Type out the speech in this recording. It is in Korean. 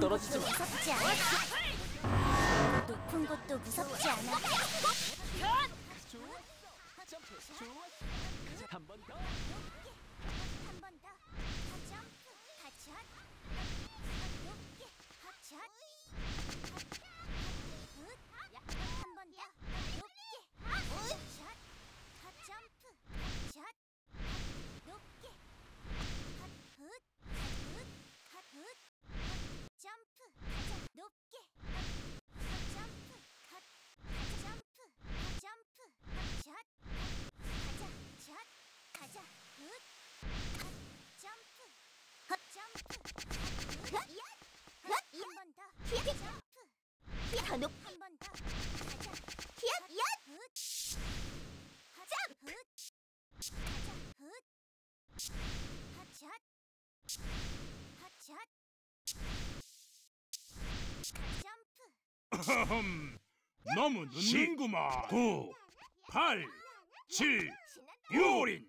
떨어지지 마. 무섭지 않아. 높은 곳도 무섭지 않아. to it. 핫샷 핫샷 점프. 너무 늦는구만. 9 8 7 6